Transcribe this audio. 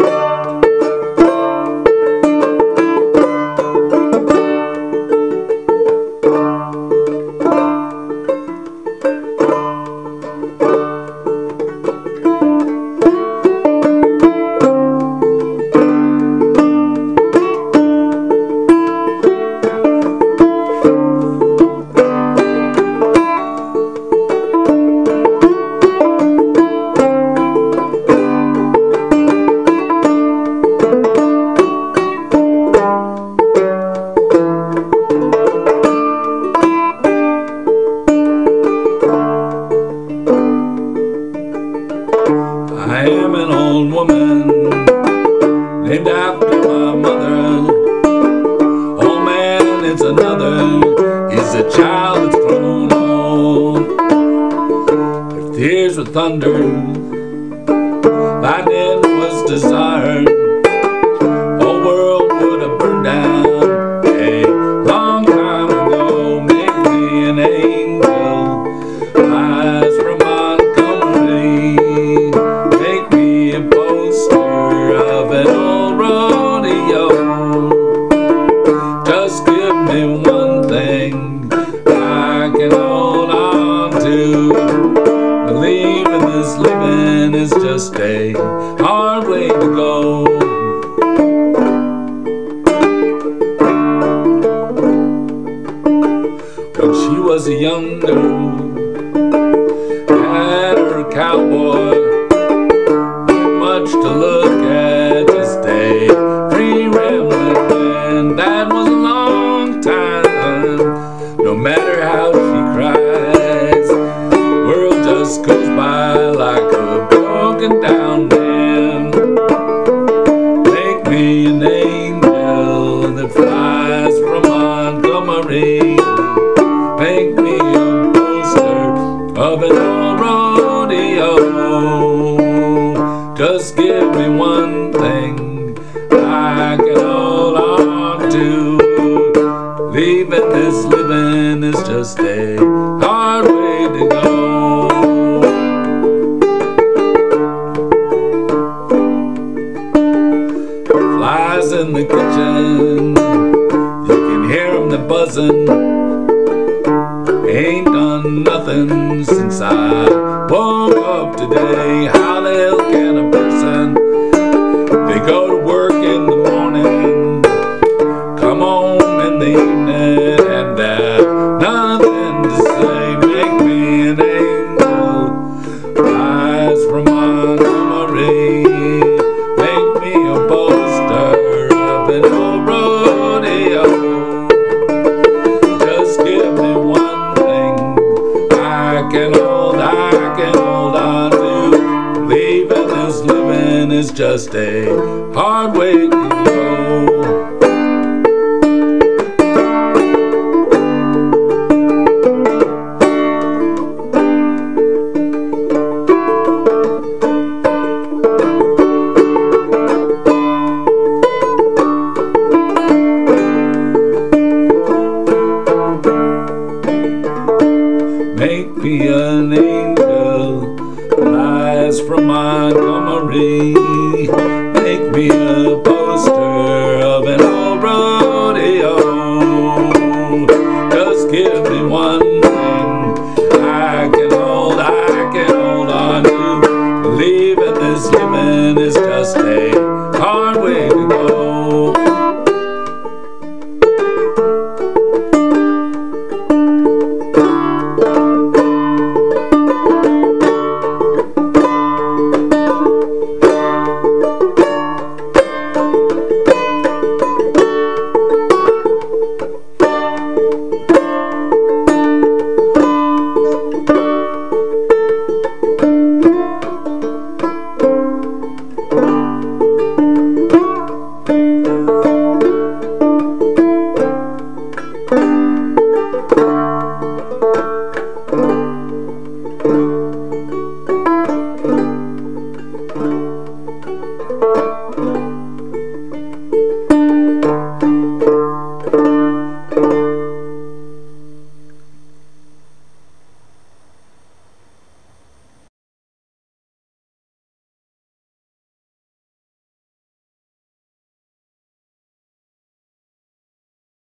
I it's another. He's a child that's grown old. If tears were thunder, Me one thing I can hold on to. Believing this living is just a hard way to go. When she was a young girl, dam make me an angel that flies from Montgomery make me a poster of an old rodeo. Just give me one thing I can hold on to. Leaving this living is just a kitchen, you can hear them the buzzing. Ain't done nothing since I woke up today. How just a hard way to go. Make me an angel, from Montgomery. Make me a poster